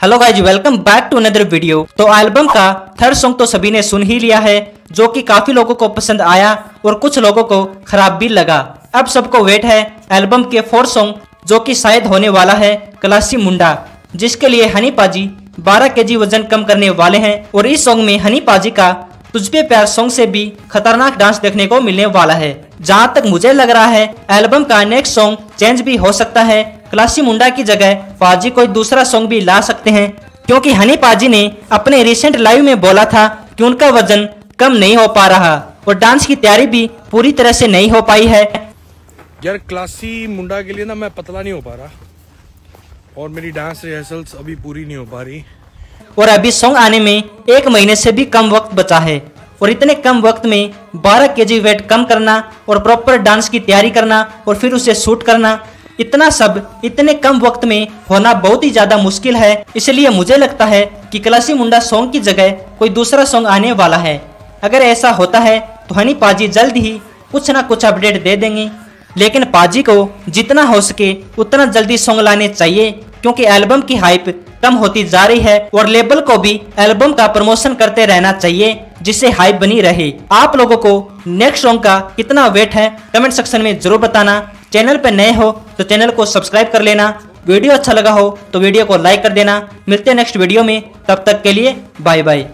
Hello guys welcome back to another video तो album का third song तो सभी ने सुन ही लिया है, जो कि काफ़ी लोगों को पसंद आया और कुछ लोगों को खराब भी लगा। अब सबको वेट है एल्बम के फोर्थ सॉन्ग जो कि शायद होने वाला है, क्लासी मुंडा, जिसके लिए हनी पाजी 12 केजी वज़न कम करने वाले हैं और इस सॉन्ग में हनी पाजी का तुझ प्यार सॉन्ग से भी खतरनाक डांस देखने को मिलने वाला है। जहाँ तक मुझे लग रहा है एल्बम का नेक्स्ट सॉन्ग चेंज भी हो सकता है क्लासी मुंडा की जगह पाजी कोई दूसरा सॉन्ग भी ला सकते हैं क्योंकि हनी पाजी ने अपने रिसेंट लाइव में बोला था कि उनका वज़न कम नहीं हो पा रहा और डांस की तैयारी भी पूरी तरह से नहीं हो पाई है। यार क्लासी मुंडा के लिए ना मैं पतला नहीं हो पा रहा और मेरी डांस रिहर्सल्स अभी पूरी नहीं हो पा रही। और अभी सॉन्ग आने में एक महीने से भी कम वक्त बचा है और इतने कम वक्त में 12 केजी वेट कम करना और प्रॉपर डांस की तैयारी करना और फिर उसे शूट करना इतना सब, इतने कम वक्त में होना बहुत ही ज़्यादा मुश्किल है। इसलिए मुझे लगता है कि क्लासी मुंडा सॉन्ग की जगह कोई दूसरा सॉन्ग आने वाला है। अगर ऐसा होता है तो हनी पाजी जल्द ही कुछ ना कुछ अपडेट दे देंगे। लेकिन पाजी को जितना हो सके, उतना जल्दी सॉन्ग लाने चाहिए, क्योंकि एल्बम की हाइप कम होती जा रही है और लेबल को भी एल्बम का प्रमोशन करते रहना चाहिए, जिससे हाइप बनी रहे। आप लोगों को नेक्स्ट सॉन्ग का कितना वेट है कमेंट सेक्शन में ज़रूर बताना। चैनल पर नए हो तो चैनल को सब्सक्राइब कर लेना। वीडियो अच्छा लगा हो तो वीडियो को लाइक कर देना। मिलते हैं नेक्स्ट वीडियो में। तब तक के लिए बाय बाय